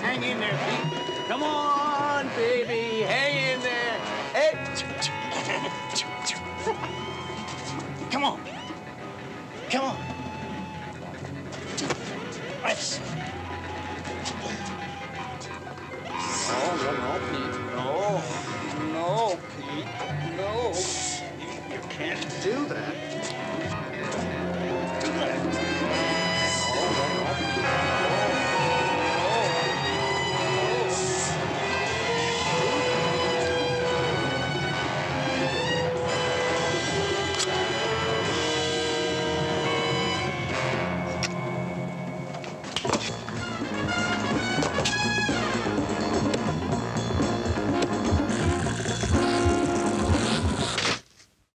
Hang in there, Pete. Come on, baby. Hang in there. Hey. Come on. Come on. Let's. No, no, no, Pete. No. No, Pete. No. You can't do that.